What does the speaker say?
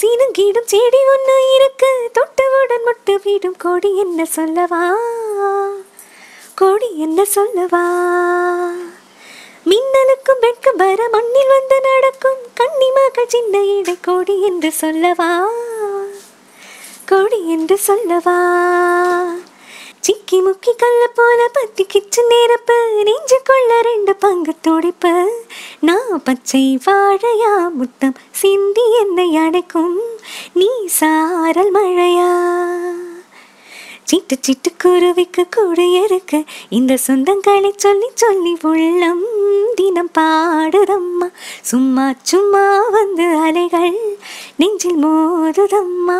சீனும் கீடும் செடி ஒன்று இருக்கு. தொட்டவுடன் முட்டு வீடும். கோடி என்ன சொல்லவா? கோடி என்ன சொல்லவா? மின்னலுக்கும் வெட்க வர மண்ணில் வந்து நடக்கும். கன்னிமாக சின்ன இடை கோடி என்று சொல்லவா? கோடி என்று சொல்லவா? சிக்கி முக்கி கல்ல போல பத்தி கிச்சு நேரப்பு. நெஞ்சு கொள்ள ரெண்டு பங்கு துடிப்பு. பச்சை வாழையா முத்தம் சிந்தி என்னை அடைக்கும் நீ சாரல் மழையா. சிட்டு சிட்டு குருவிக்கு கூட இருக்கு இந்த சொந்தங்களை சொல்லி சொல்லி உள்ளம் தினம் பாடுதம்மா. சும்மா சும்மா வந்து அலைகள் நெஞ்சில் மோதுதம்மா.